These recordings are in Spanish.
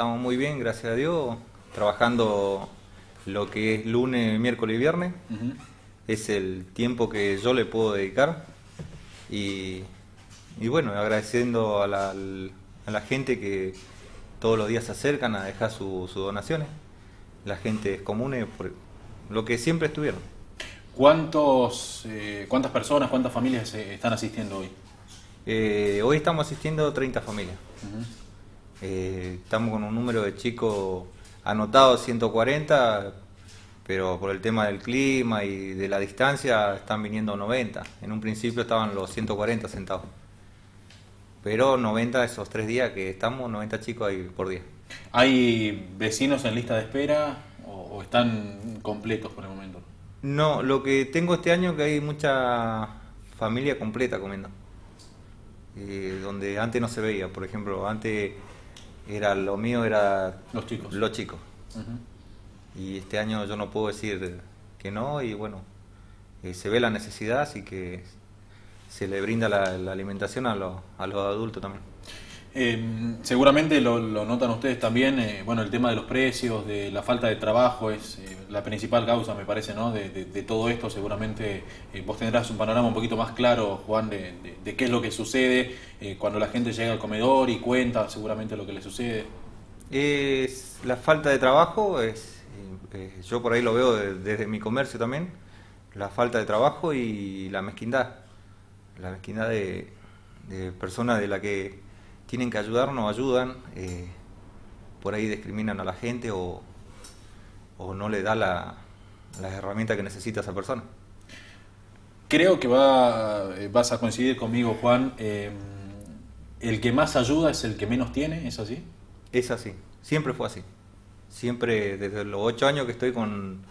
estamos muy bien, gracias a Dios, trabajando lo que es lunes, miércoles y viernes. Es el tiempo que yo le puedo dedicar. Y, y bueno, agradeciendo a la, a la, gente que todos los días se acercan a dejar sus donaciones. La gente común, por lo que siempre estuvieron. ¿Cuántos, eh, ¿Cuántas personas, cuántas familias eh, están asistiendo hoy? Eh, hoy estamos asistiendo 30 familias. Estamos con un número de chicos anotados 140, pero por el tema del clima y de la distancia están viniendo 90. En un principio estaban los 140 sentados. Pero 90 esos tres días que estamos, 90 chicos ahí por día. ¿Hay vecinos en lista de espera o, están completos por el momento? No, lo que tengo este año es que hay mucha familia completa comiendo. Eh, donde antes no se veía, por ejemplo, antes era lo mío era los chicos. Los chicos y este año yo no puedo decir que no y bueno, eh, se ve la necesidad, así que se le brinda la, alimentación a, los, a los adultos también. Eh, seguramente lo, notan ustedes también, eh, bueno, el tema de los precios, de la falta de trabajo es la principal causa, me parece, ¿no? De, todo esto, seguramente vos tendrás un panorama un poquito más claro, Juan, de, de qué es lo que sucede cuando la gente llega al comedor y cuenta seguramente lo que le sucede. Es la falta de trabajo, es eh, yo por ahí lo veo desde mi comercio también, la falta de trabajo y la mezquindad, la mezquindad de, personas de la que tienen que ayudar, no ayudan, eh, por ahí discriminan a la gente o, no le da la, las herramientas que necesita esa persona. Creo que va, eh, vas a coincidir conmigo, Juan. el que más ayuda es el que menos tiene, ¿es así? Es así, siempre fue así siempre desde los ocho años que estoy con,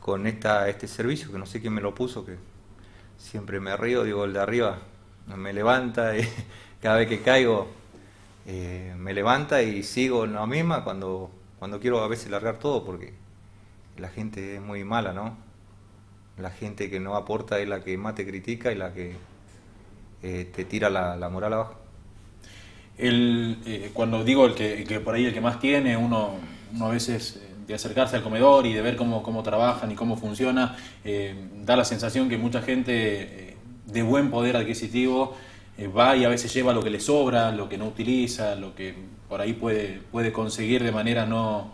con esta, este servicio, que no sé quién me lo puso, que siempre me río, digo, el de arriba me levanta, y cada vez que caigo eh, me levanta y sigo en la misma cuando, cuando quiero a veces largar todo, porque la gente es muy mala, ¿no? La gente que no aporta es la que más te critica y la que eh, te tira la, la moral abajo. El, eh, cuando digo el que, que, por ahí el que más tiene, uno uno a veces de acercarse al comedor y de ver cómo, cómo trabajan y cómo funciona, da la sensación que mucha gente de buen poder adquisitivo va y a veces lleva lo que le sobra, lo que no utiliza, lo que por ahí puede, puede conseguir de manera no,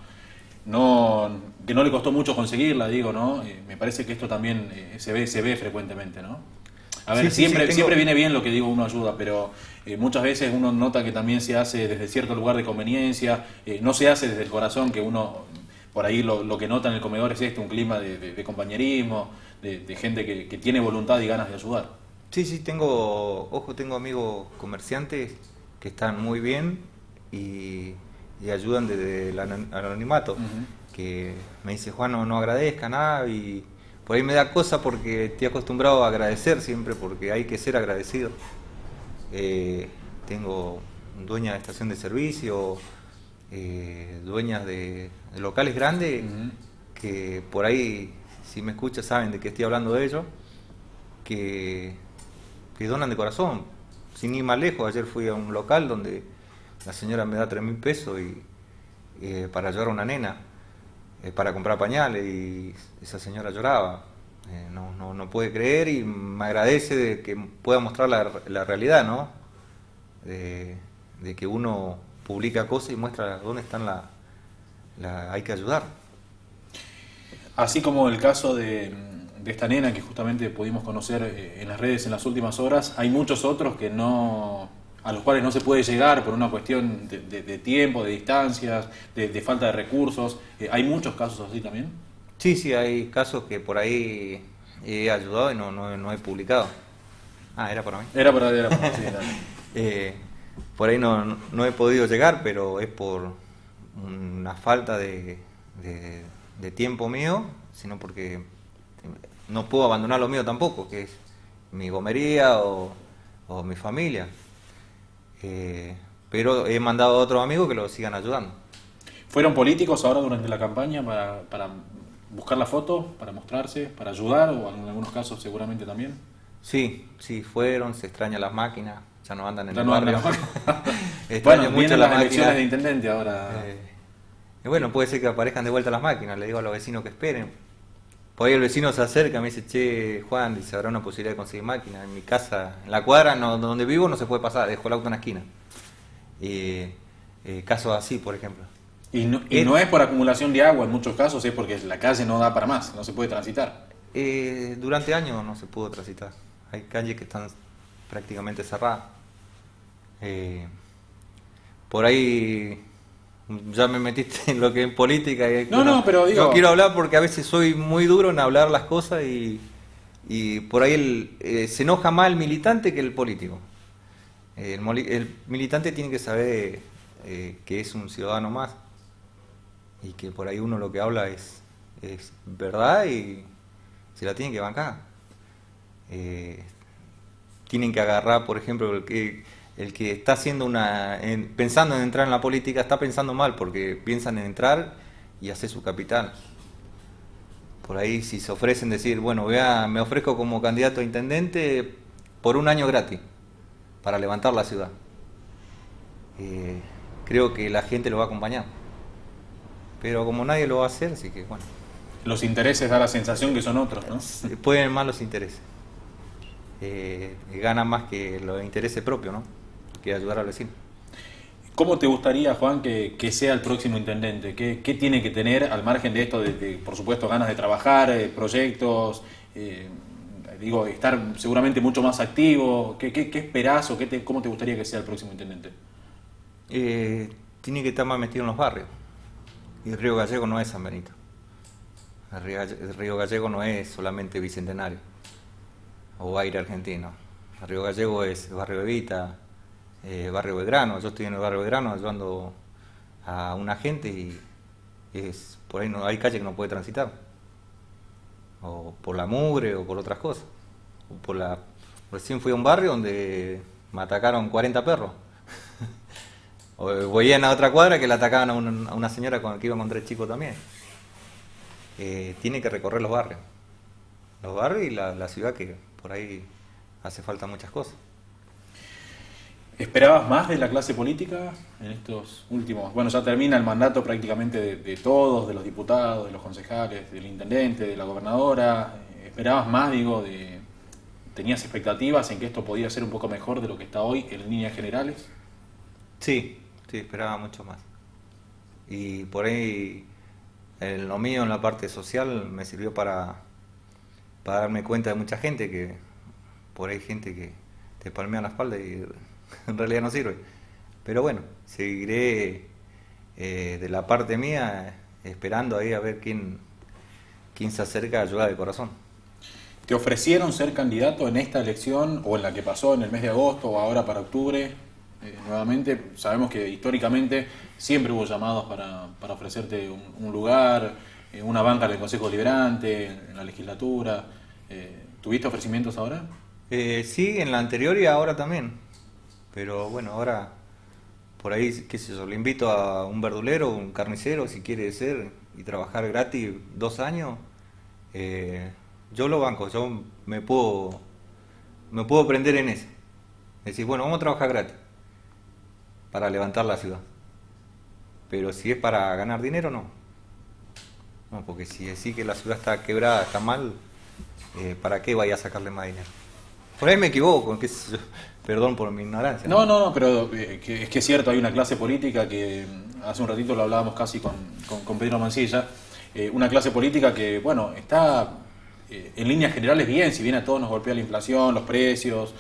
no que no le costó mucho conseguirla, digo, ¿no? me parece que esto también se ve se ve frecuentemente, ¿no? A ver, siempre, siempre viene bien lo que digo, uno ayuda, pero eh, muchas veces uno nota que también se hace desde cierto lugar de conveniencia, eh, no se hace desde el corazón, que uno por ahí lo, que nota en el comedor es esto, un clima de, compañerismo, de, gente que, tiene voluntad y ganas de ayudar. Sí, sí, tengo, ojo, tengo amigos comerciantes que están muy bien y, ayudan desde el anonimato, que me dice Juan, no, no agradezca nada y por ahí me da cosa porque estoy acostumbrado a agradecer siempre, porque hay que ser agradecido. Eh, tengo dueñas de estación de servicio, eh, dueñas de, locales grandes, que por ahí, si me escuchan, saben de qué estoy hablando de ellos, que, que donan de corazón. Sin ir más lejos, ayer fui a un local donde la señora me da tres mil pesos y, eh, para ayudar a una nena eh, para comprar pañales y esa señora lloraba. Eh, no, no, no, puede creer y me agradece de que pueda mostrar la, la realidad, ¿no? De, que uno publica cosas y muestra dónde están la, la, hay que ayudar. Así como el caso de, de esta nena que justamente pudimos conocer eh, en las redes en las últimas horas, hay muchos otros que no a los cuales no se puede llegar por una cuestión de, tiempo, de distancias, de, falta de recursos. Eh, ¿Hay muchos casos así también? Sí, sí, hay casos que por ahí he ayudado y no, no, he publicado. Ah, era para mí. Era para, era para sí, eh, por ahí no, no, he podido llegar, pero es por una falta de, de, tiempo mío, sino porque no puedo abandonar lo mío tampoco, que es mi gomería o, o mi familia. Eh, pero he mandado a otros amigos que lo sigan ayudando. ¿Fueron políticos ahora durante la campaña para, para buscar la foto, para mostrarse, para ayudar o en algunos casos seguramente también? Sí, sí, fueron, se extraña las máquinas, ya no andan en Ya el no barrio. bueno, mucho vienen la las elecciones de intendente ahora. Eh, y bueno, puede ser que aparezcan de vuelta las máquinas, le digo a los vecinos que esperen. Por ahí el vecino se acerca, me dice, che, Juan, dice, habrá una posibilidad de conseguir máquina. En mi casa, en la cuadra no- donde vivo no se puede pasar, dejo el auto en la esquina. Eh, eh, casos así, por ejemplo. Y, no, y Eh, no es por acumulación de agua en muchos casos, es porque la calle no da para más, no se puede transitar. Eh, durante años no se pudo transitar. Hay calles que están prácticamente cerradas. Eh, por ahí ya me metiste en lo que es política. y- No, no, pero digo- No quiero hablar porque a veces soy muy duro en hablar las cosas y, y por ahí el, eh, se enoja más el militante que el político. Eh, el, militante tiene que saber eh, que es un ciudadano más y que por ahí uno lo que habla es, es verdad y se la tienen que bancar. Eh, tienen que agarrar, por ejemplo, el que, el que está haciendo una, en- pensando en entrar en la política está pensando mal porque piensan en entrar y hacer su capital. Por ahí si se ofrecen decir, bueno, vea, me ofrezco como candidato a intendente por un año gratis para levantar la ciudad. Eh, creo que la gente lo va a acompañar. Pero como nadie lo va a hacer, así que bueno. Los intereses da la sensación que son otros, ¿no? Eh, pueden más los intereses. Eh, ganan más que los intereses propios, ¿no? Que ayudar al vecino. ¿Cómo te gustaría, Juan, que, que sea el próximo intendente? ¿Qué, qué tiene que tener al margen de esto, de, de, por supuesto, ganas de trabajar, eh, proyectos, eh, digo, estar seguramente mucho más activo? ¿Qué, qué, qué esperás o qué te- cómo te gustaría que sea el próximo intendente? Eh, tiene que estar más metido en los barrios. Y el Río Gallego no es San Benito. El Río, Galle- el Río Gallego no es solamente Bicentenario o aire argentino. Río Gallego es Barrio Evita, eh, Barrio Belgrano. Yo estoy en el Barrio Belgrano ayudando a una gente y es por ahí no hay calle que no puede transitar. O por la mugre o por otras cosas. O por la recién fui a un barrio donde me atacaron 40 perros. O voy a otra cuadra que le atacaban a una, a una señora con que iba con tres chicos también. Eh, tiene que recorrer los barrios. Los barrios y la, la ciudad que por ahí hace falta muchas cosas. ¿Esperabas más de la clase política en estos últimos? Bueno, ya termina el mandato prácticamente de, de todos, de los diputados, de los concejales, del intendente, de la gobernadora. ¿Esperabas más, digo, de, tenías expectativas en que esto podía ser un poco mejor de lo que está hoy en líneas generales? Sí, sí, esperaba mucho más. Y por ahí, en lo mío, en la parte social, me sirvió para, para darme cuenta de mucha gente que por ahí gente que te palmea la espalda y en realidad no sirve. Pero bueno, seguiré eh, de la parte mía esperando ahí a ver quién, quién se acerca a ayudar de corazón. ¿Te ofrecieron ser candidato en esta elección o en la que pasó en el mes de agosto o ahora para octubre? Eh, nuevamente, sabemos que históricamente siempre hubo llamados para, para ofrecerte un lugar, eh, una banca en el Consejo Liberante, en la legislatura. Eh, ¿Tuviste ofrecimientos ahora? Eh, sí, en la anterior y ahora también. Pero bueno, ahora por ahí, qué sé yo, le invito a un verdulero, un carnicero, si quiere ser, y trabajar gratis dos años. eh, yo lo banco, yo me puedo, me puedo prender en eso. Decir, bueno, vamos a trabajar gratis para levantar la ciudad. Pero si es para ganar dinero, no. No, porque si decís que la ciudad está quebrada, está mal, eh, ¿para qué vaya a sacarle más dinero? Por ahí me equivoco, perdón por mi ignorancia. No, no, no, pero eh, que- es que es cierto, hay una clase política que mm, hace un ratito lo hablábamos casi con, con- con Pedro Mancilla, eh, una clase política que, bueno, está en líneas generales bien, si bien a todos nos golpea la inflación, los precios,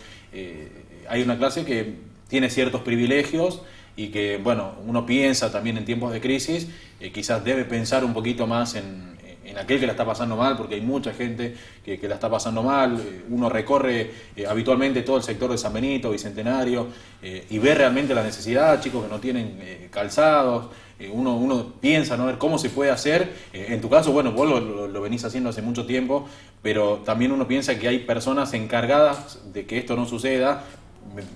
hay una clase que tiene ciertos privilegios y que, bueno, uno piensa también en tiempos de crisis, eh, quizás debe pensar un poquito más en, aquel que la está pasando mal, porque hay mucha gente que, la está pasando mal. Eh, Uno recorre eh, habitualmente todo el sector de San Benito, Bicentenario, eh, y ve realmente la necesidad, chicos que no tienen eh, calzados. Uno, uno piensa, ¿no? A ver cómo se puede hacer. En tu caso, bueno, vos lo, venís haciendo hace mucho tiempo, pero también uno piensa que hay personas encargadas de que esto no suceda,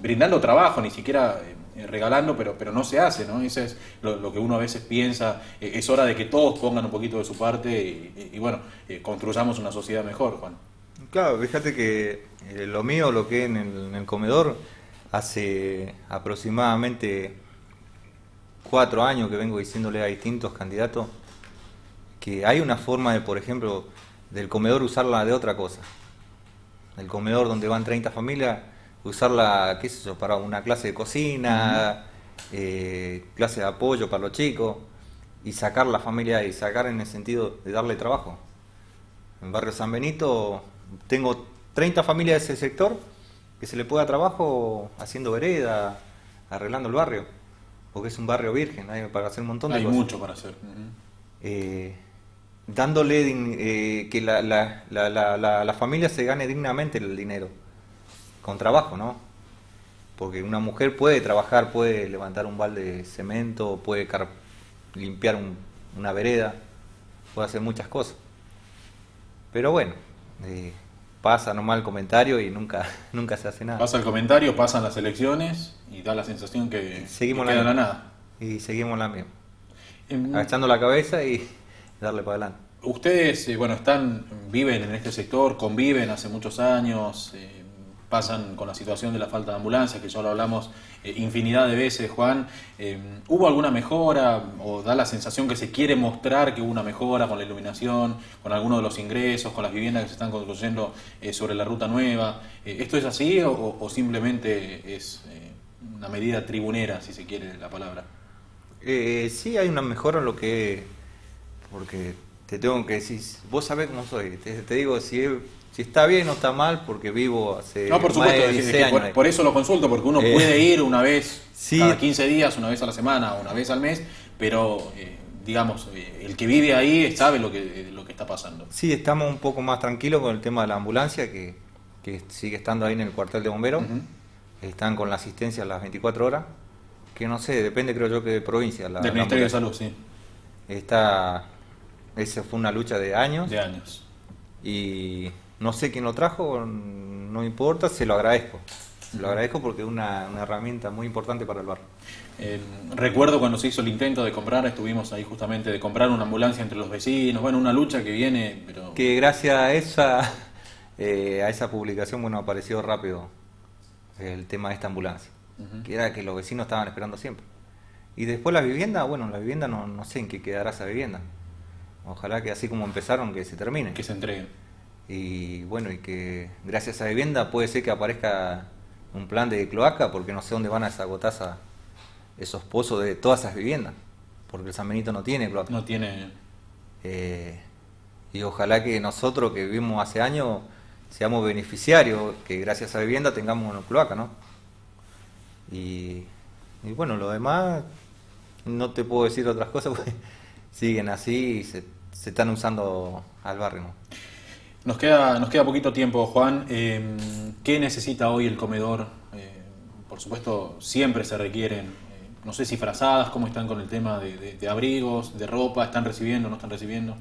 brindando trabajo, ni siquiera regalando, pero, pero no se hace, ¿no? Eso es lo, que uno a veces piensa. Eh, es hora de que todos pongan un poquito de su parte y, bueno, eh, construyamos una sociedad mejor, Juan. Claro, fíjate que eh, lo mío, lo que en el, en el comedor, hace aproximadamente cuatro años que vengo diciéndole a distintos candidatos que hay una forma de, por ejemplo, del comedor usarla de otra cosa. El comedor donde van 30 familias, usarla, qué sé yo, para una clase de cocina, eh, clase de apoyo para los chicos, y sacar la familia y sacar en el sentido de darle trabajo. En Barrio San Benito tengo 30 familias de ese sector que se le pueda trabajo haciendo vereda, arreglando el barrio, porque es un barrio virgen, hay para hacer un montón de Hay cosas. mucho para hacer. Eh, dándole eh, que la, la, la- la familia se gane dignamente el dinero, con trabajo, ¿no? Porque una mujer puede trabajar, puede levantar un balde de cemento, puede limpiar un- una vereda, puede hacer muchas cosas. Pero bueno, eh, pasa nomás el comentario y nunca, nunca se hace nada. Pasa el comentario, pasan las elecciones y da la sensación que, Seguimos que queda la nada. Y seguimos la misma, agachando la cabeza y darle para adelante. Ustedes, eh, bueno, están, viven en este sector, conviven hace muchos años, eh, pasan con la situación de la falta de ambulancias, que ya lo hablamos eh, infinidad de veces, Juan. Eh, ¿Hubo alguna mejora o da la sensación que se quiere mostrar que hubo una mejora con la iluminación, con algunos de los ingresos, con las viviendas que se están construyendo eh, sobre la ruta nueva? ¿Esto es así o, simplemente es una medida tribunera, si se quiere la palabra? Sí, hay una mejora en lo que. Porque te tengo que decir, vos sabés cómo soy. Te, te digo si, si está bien o está mal, porque vivo hace No, por más supuesto, de es que- 16 es que años. por, eso lo consulto, porque uno Eh, puede ir una vez sí. cada 15 días, una vez a la semana, una vez al mes, pero eh, digamos, eh, el que vive ahí sabe lo que, lo que está pasando. Sí, estamos un poco más tranquilos con el tema de la ambulancia, que, que sigue estando ahí en el cuartel de bomberos. Están con la asistencia las 24 horas. Que no sé, depende creo yo que de provincia. La, Del Ministerio de. Salud, sí, Está. Esa fue una lucha de años. de años. y no sé quién lo trajo, no importa, se lo agradezco. Se lo agradezco porque es una, una herramienta muy importante para el barrio. Eh, recuerdo cuando se hizo el intento de comprar, estuvimos ahí justamente de comprar una ambulancia entre los vecinos, bueno, una lucha que viene, pero... Que gracias a esa, eh, a esa publicación, bueno, apareció rápido el tema de esta ambulancia, que era que los vecinos estaban esperando siempre. Y después la vivienda, bueno, la vivienda no, no sé en qué quedará esa vivienda. Ojalá que así como empezaron, que se termine. que se entreguen. Y bueno, y que gracias a vivienda puede ser que aparezca un plan de cloaca, porque no sé dónde van a esa gotaza, esos pozos de todas esas viviendas, porque el San Benito no tiene cloaca. No tiene... Eh, y ojalá que nosotros que vivimos hace años seamos beneficiarios, que gracias a vivienda tengamos una cloaca, ¿no? Y, y bueno, lo demás no te puedo decir otras cosas, porque siguen así y se, se están usando al barrio, ¿no? Nos queda, nos queda poquito tiempo, Juan. Eh, ¿Qué necesita hoy el comedor? Eh, por supuesto, siempre se requieren, eh, no sé si frazadas, cómo están con el tema de, de- de abrigos, de ropa, ¿están recibiendo, no están recibiendo?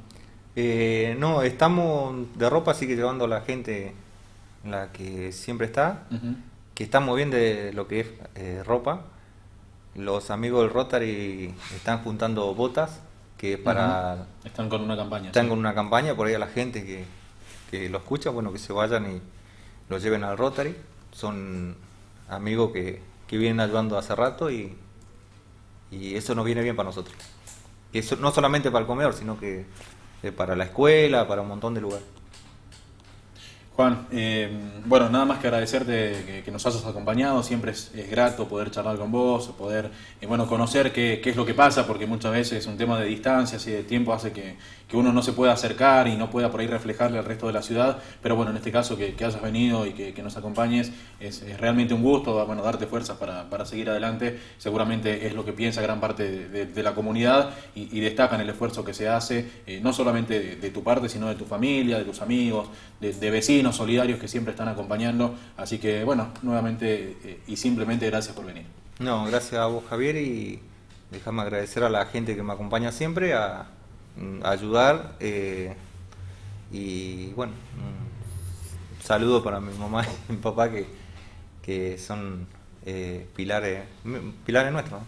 Eh, no, estamos de ropa, sigue llevando la gente la que siempre está, Ujú. que está muy bien de lo que es eh, ropa. Los amigos del Rotary están juntando botas, que es para... Están con una campaña. Están sí. con una campaña por ahí a la gente que, que lo escucha, bueno, que se vayan y lo lleven al Rotary. Son amigos que, que vienen ayudando hace rato y, y eso nos viene bien para nosotros. Eso, no solamente para el comedor, sino que eh, para la escuela, para un montón de lugares. Juan, eh, bueno, nada más que agradecerte que, nos hayas acompañado, siempre es, grato poder charlar con vos, poder eh, bueno, conocer qué, es lo que pasa, porque muchas veces un tema de distancias y de tiempo hace que, que uno no se pueda acercar y no pueda por ahí reflejarle al resto de la ciudad, pero bueno, en este caso que, hayas venido y que, nos acompañes es, realmente un gusto, bueno, darte fuerzas para, para seguir adelante, seguramente es lo que piensa gran parte de, la comunidad y, destacan el esfuerzo que se hace, eh, no solamente de, tu parte, sino de tu familia, de tus amigos, de, de vecinos solidarios que siempre están acompañando. Así que, bueno, nuevamente eh, y simplemente gracias por venir. No, gracias a vos Javier y déjame agradecer a la gente que me acompaña siempre a, mm, ayudar eh, y bueno, un saludo para mi mamá y mi papá que, que son eh, pilares, pilares nuestros.